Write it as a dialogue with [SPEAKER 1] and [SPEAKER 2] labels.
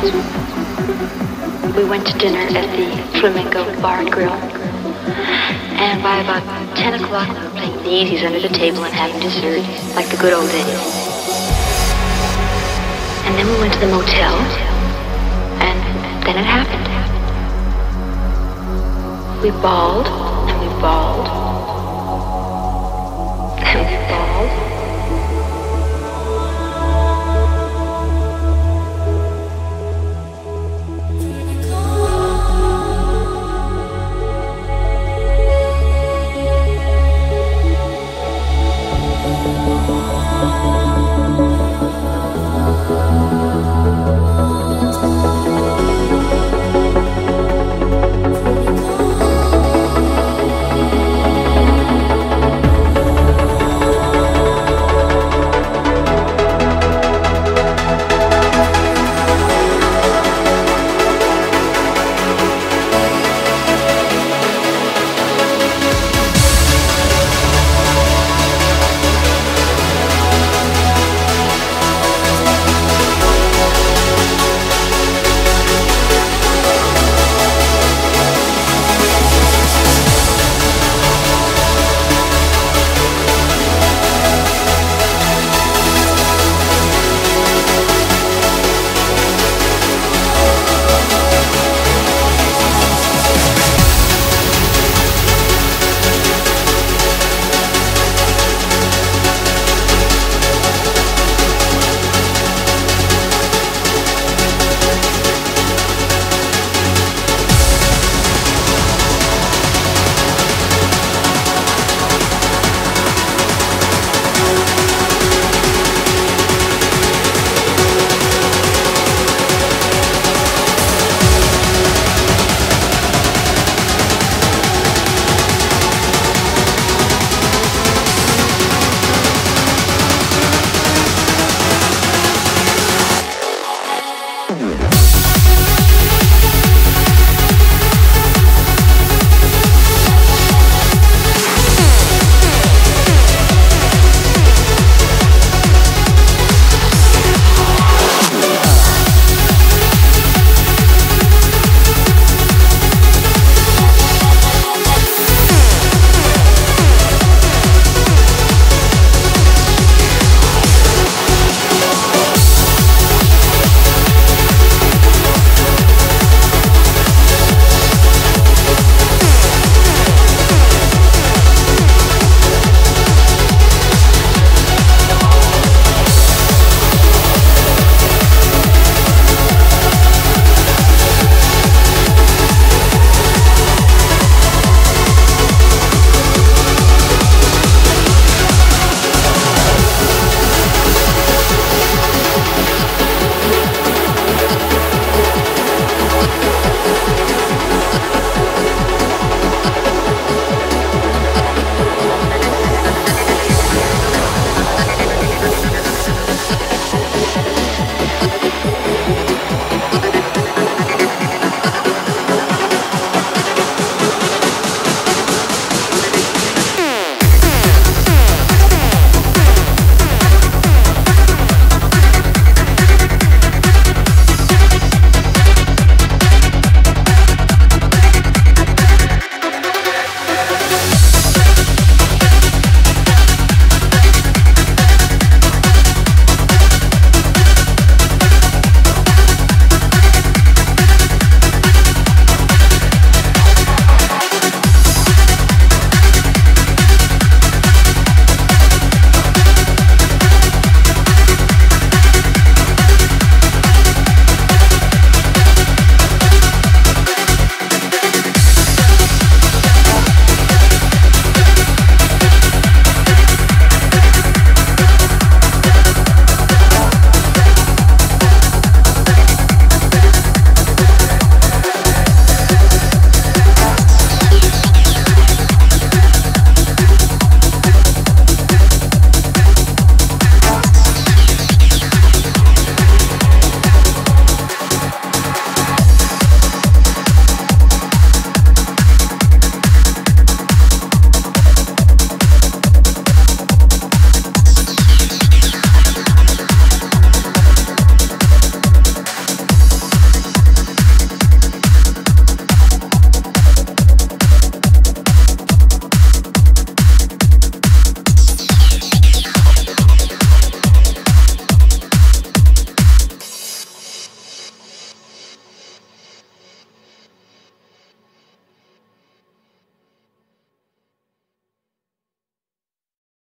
[SPEAKER 1] We went to dinner at the Flamingo Bar and Grill. And by about 10 o'clock, we were playing the easies under the table and having dessert, like the good old days. And then we went to the motel, and then it happened. We balled, and we balled, and we balled.